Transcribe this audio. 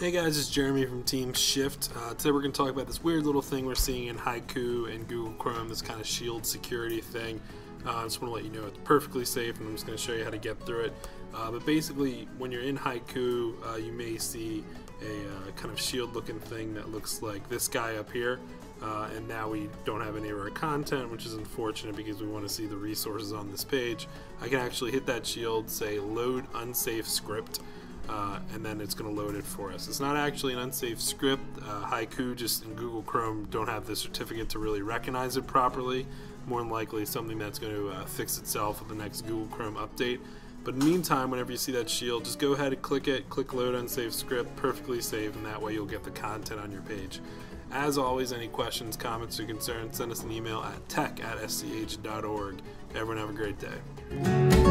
Hey guys, it's Jeremy from Team Shift. Uh, today we're going to talk about this weird little thing we're seeing in Haiku and Google Chrome, this kind of shield security thing. Uh, I just want to let you know it's perfectly safe and I'm just going to show you how to get through it. Uh, but basically, when you're in Haiku, uh, you may see a uh, kind of shield looking thing that looks like this guy up here. Uh, and now we don't have any of our content, which is unfortunate because we want to see the resources on this page. I can actually hit that shield, say load unsafe script, uh, and then it's going to load it for us. It's not actually an unsafe script. Uh, Haiku just in Google Chrome don't have the certificate to really recognize it properly. More than likely something that's going to uh, fix itself with the next Google Chrome update. But in the meantime, whenever you see that shield, just go ahead and click it, click load unsafe script, perfectly safe, and that way you'll get the content on your page. As always, any questions, comments, or concerns, send us an email at tech at sch.org. Everyone have a great day.